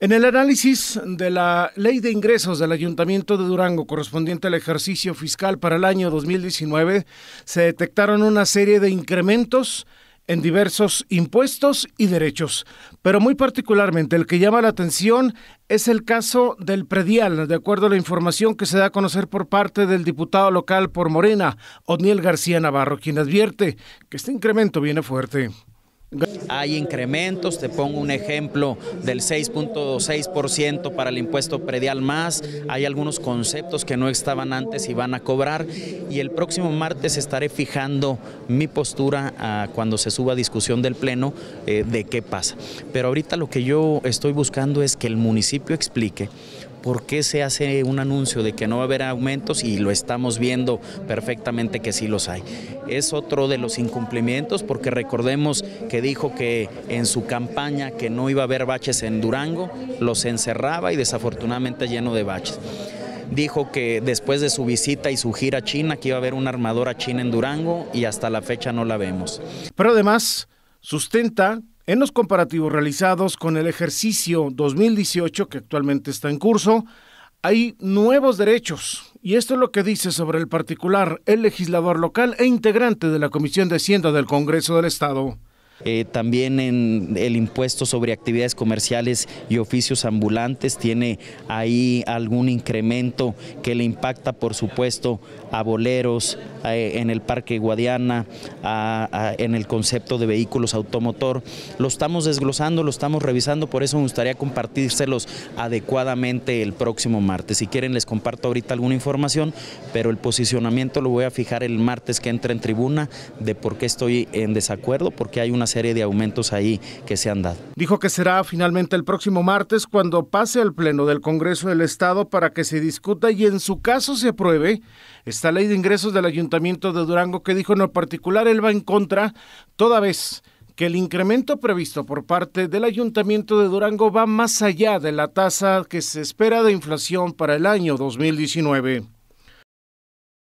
En el análisis de la ley de ingresos del Ayuntamiento de Durango correspondiente al ejercicio fiscal para el año 2019, se detectaron una serie de incrementos en diversos impuestos y derechos, pero muy particularmente el que llama la atención es el caso del predial, de acuerdo a la información que se da a conocer por parte del diputado local por Morena, Odniel García Navarro, quien advierte que este incremento viene fuerte. Hay incrementos, te pongo un ejemplo del 6.6% para el impuesto predial más, hay algunos conceptos que no estaban antes y van a cobrar y el próximo martes estaré fijando mi postura ah, cuando se suba a discusión del Pleno eh, de qué pasa. Pero ahorita lo que yo estoy buscando es que el municipio explique ¿Por qué se hace un anuncio de que no va a haber aumentos y lo estamos viendo perfectamente que sí los hay? Es otro de los incumplimientos porque recordemos que dijo que en su campaña que no iba a haber baches en Durango, los encerraba y desafortunadamente lleno de baches dijo que después de su visita y su gira a China que iba a haber una armadora china en Durango y hasta la fecha no la vemos. Pero además sustenta en los comparativos realizados con el ejercicio 2018 que actualmente está en curso, hay nuevos derechos. Y esto es lo que dice sobre el particular el legislador local e integrante de la Comisión de Hacienda del Congreso del Estado. Eh, también en el impuesto sobre actividades comerciales y oficios ambulantes tiene ahí algún incremento que le impacta, por supuesto, a boleros, eh, en el Parque Guadiana, en el concepto de vehículos automotor. Lo estamos desglosando, lo estamos revisando, por eso me gustaría compartírselos adecuadamente el próximo martes. Si quieren les comparto ahorita alguna información, pero el posicionamiento lo voy a fijar el martes que entre en tribuna de por qué estoy en desacuerdo, porque hay una serie de aumentos ahí que se han dado. Dijo que será finalmente el próximo martes cuando pase al Pleno del Congreso del Estado para que se discuta y en su caso se apruebe esta ley de ingresos del Ayuntamiento de Durango que dijo en lo particular él va en contra toda vez que el incremento previsto por parte del Ayuntamiento de Durango va más allá de la tasa que se espera de inflación para el año 2019.